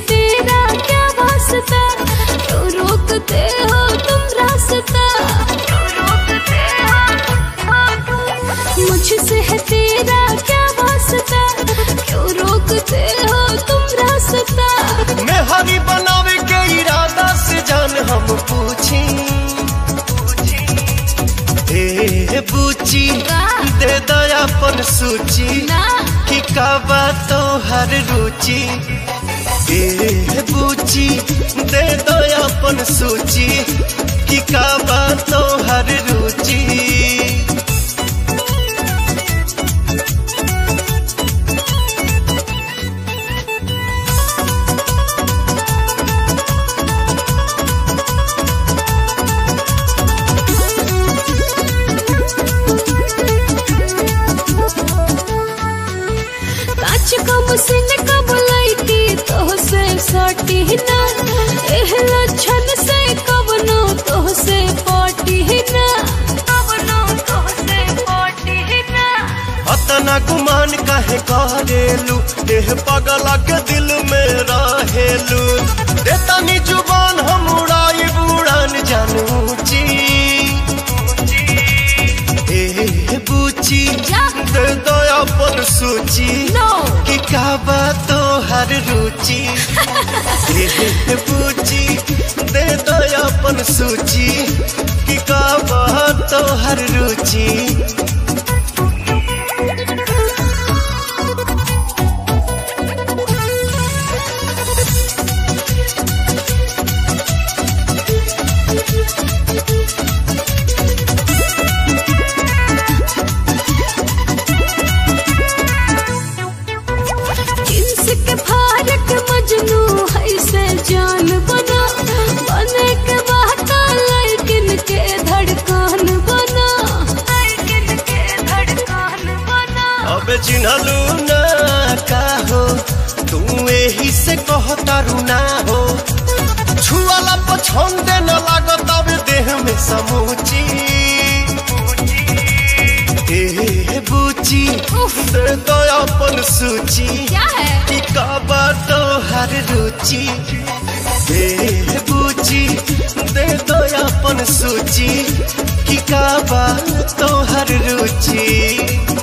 तेरा क्या वास्ता? क्यों रोकते हो तुम रास्ता? मुझसे है तेरा क्या वास्ता? क्यों रोकते हो तुम रास्ता? मैं हरी बनावे के इरादा से जान हम पूछी। ए बूची दे दयापन सूची ना। कि का तो हर रुचि। ए बूची दे दयापन सूची कि का तो हर रुचि। कब लैती तो से सटी ना। एह लक्षण से कबनो तो ना। तो से ना। अतना गुमान काहे करेलू देह पगला के दिल में रहेलू। देतानी ज़ुबान हम उड़ाई बुड़ान जानूची। ए बूची जा। दे दो अपन सूची कि तो हर रुचि। पूछी दे दो अपन सूची। कि का तो हर रुचि। चिन्हलू ना का हो तू एही से कहतारू ना हो। छुआला पछंदे न लागत अब देह में समूची। ए बूची दे अपन सूची। क्या है? कि का तो हर रुचि। ए बूची दे दो अपन सूची। कि का तो हर रुचि।